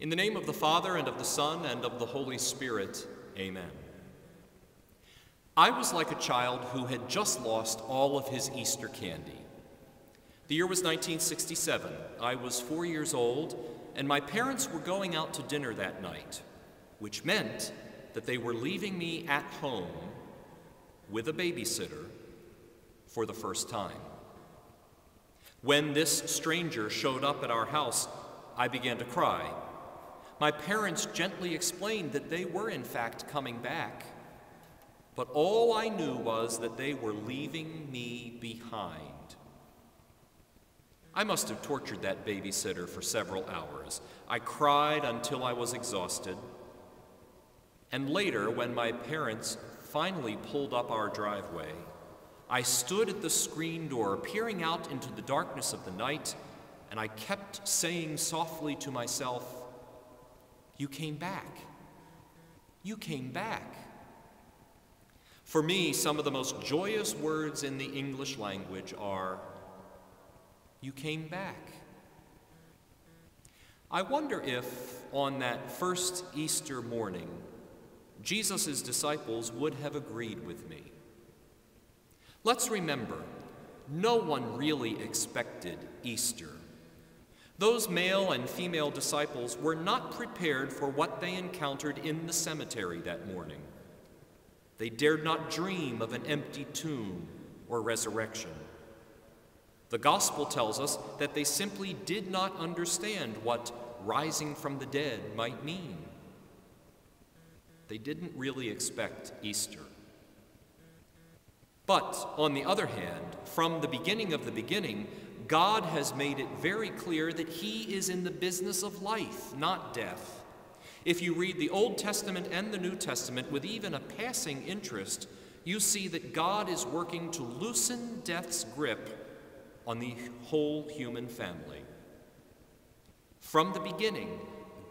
In the name of the Father, and of the Son, and of the Holy Spirit, amen. I was like a child who had just lost all of his Easter candy. The year was 1967. I was four years old, and my parents were going out to dinner that night, which meant that they were leaving me at home with a babysitter for the first time. When this stranger showed up at our house, I began to cry. My parents gently explained that they were, in fact, coming back. But all I knew was that they were leaving me behind. I must have tortured that babysitter for several hours. I cried until I was exhausted. And later, when my parents finally pulled up our driveway, I stood at the screen door, peering out into the darkness of the night, and I kept saying softly to myself, you came back. You came back. For me, some of the most joyous words in the English language are, You came back. I wonder if, on that first Easter morning, Jesus' disciples would have agreed with me. Let's remember, no one really expected Easter. Those male and female disciples were not prepared for what they encountered in the cemetery that morning. They dared not dream of an empty tomb or resurrection. The gospel tells us that they simply did not understand what rising from the dead might mean. They didn't really expect Easter. But on the other hand, from the beginning of the beginning, God has made it very clear that He is in the business of life, not death. If you read the Old Testament and the New Testament with even a passing interest, you see that God is working to loosen death's grip on the whole human family. From the beginning,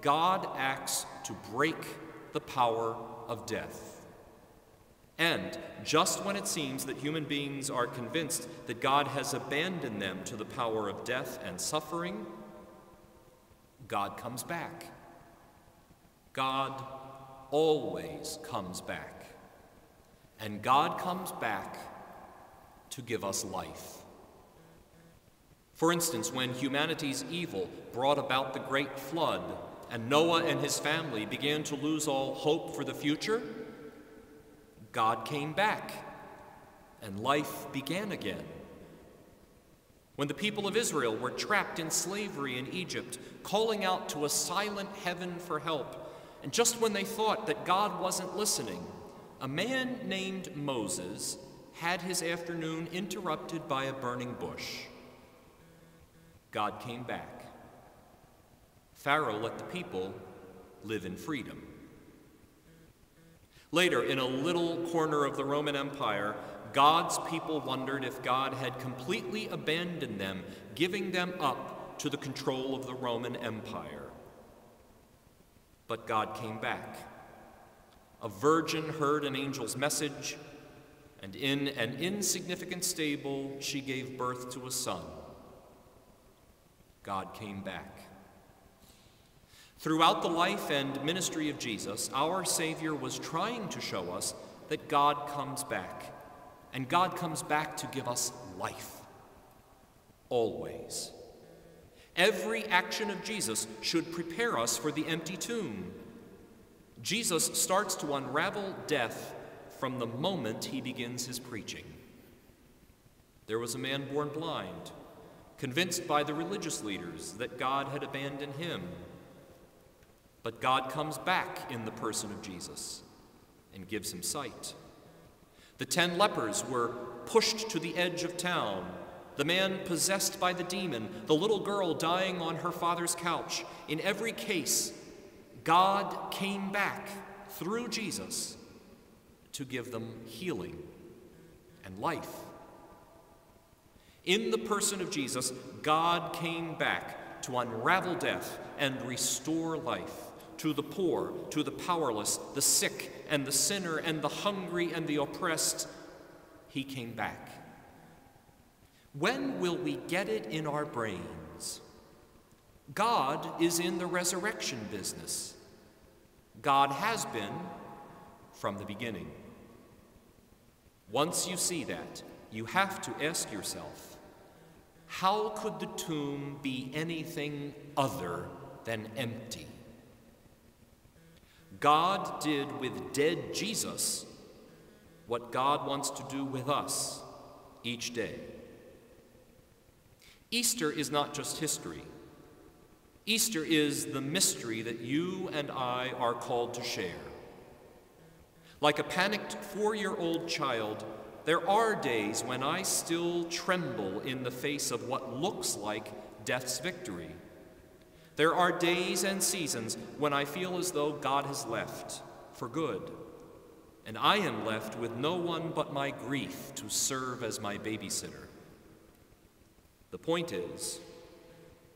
God acts to break the power of death. And just when it seems that human beings are convinced that God has abandoned them to the power of death and suffering, God comes back. God always comes back. And God comes back to give us life. For instance, when humanity's evil brought about the great flood and Noah and his family began to lose all hope for the future, God came back and life began again. When the people of Israel were trapped in slavery in Egypt, calling out to a silent heaven for help, and just when they thought that God wasn't listening, a man named Moses had his afternoon interrupted by a burning bush. God came back. Pharaoh let the people live in freedom. Later, in a little corner of the Roman Empire, God's people wondered if God had completely abandoned them, giving them up to the control of the Roman Empire. But God came back. A virgin heard an angel's message, and in an insignificant stable, she gave birth to a son. God came back. Throughout the life and ministry of Jesus, our Savior was trying to show us that God comes back, and God comes back to give us life. Always. Every action of Jesus should prepare us for the empty tomb. Jesus starts to unravel death from the moment he begins his preaching. There was a man born blind, convinced by the religious leaders that God had abandoned him but God comes back in the person of Jesus and gives him sight. The ten lepers were pushed to the edge of town. The man possessed by the demon, the little girl dying on her father's couch. In every case, God came back through Jesus to give them healing and life. In the person of Jesus, God came back to unravel death and restore life to the poor, to the powerless, the sick and the sinner, and the hungry and the oppressed, he came back. When will we get it in our brains God is in the resurrection business. God has been from the beginning. Once you see that, you have to ask yourself how could the tomb be anything other than empty? God did with dead Jesus what God wants to do with us each day. Easter is not just history. Easter is the mystery that you and I are called to share. Like a panicked four year old child, there are days when I still tremble in the face of what looks like death's victory. There are days and seasons when I feel as though God has left for good, and I am left with no one but my grief to serve as my babysitter. The point is,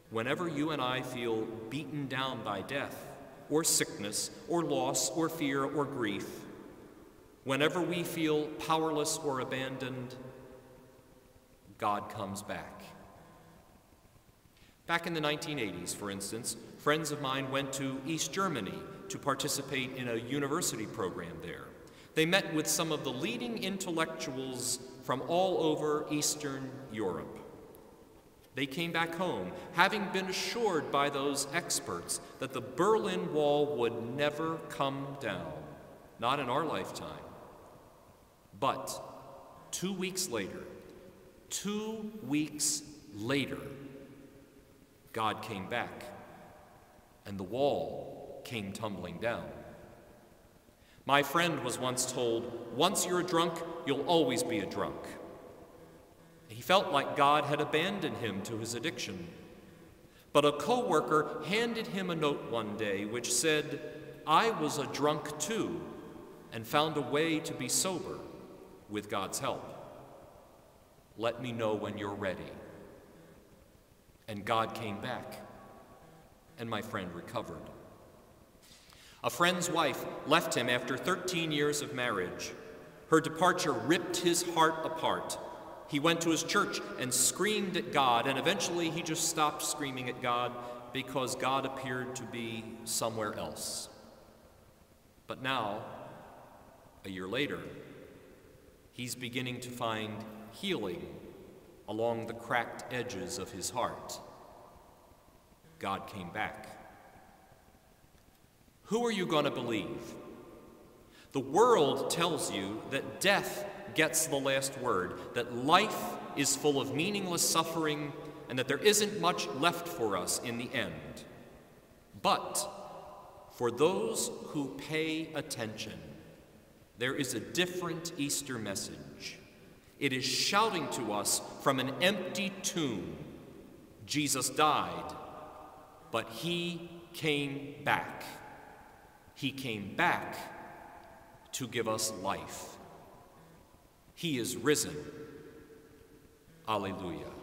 whenever you and I feel beaten down by death, or sickness, or loss, or fear, or grief, whenever we feel powerless or abandoned, God comes back. Back in the 1980s, for instance, friends of mine went to East Germany to participate in a university program there. They met with some of the leading intellectuals from all over Eastern Europe. They came back home, having been assured by those experts that the Berlin Wall would never come down, not in our lifetime. But two weeks later, two weeks later, God came back, and the wall came tumbling down. My friend was once told, Once you're a drunk, you'll always be a drunk. He felt like God had abandoned him to his addiction. But a coworker handed him a note one day which said, I was a drunk too and found a way to be sober with God's help. Let me know when you're ready. And God came back, and my friend recovered. A friend's wife left him after 13 years of marriage. Her departure ripped his heart apart he went to his church and screamed at God, and eventually he just stopped screaming at God because God appeared to be somewhere else. But now, a year later, he's beginning to find healing along the cracked edges of his heart. God came back. Who are you going to believe? The world tells you that death gets the last word, that life is full of meaningless suffering, and that there isn't much left for us in the end. But for those who pay attention, there is a different Easter message. It is shouting to us from an empty tomb Jesus died, but he came back. He came back to give us life. He is risen. Alleluia.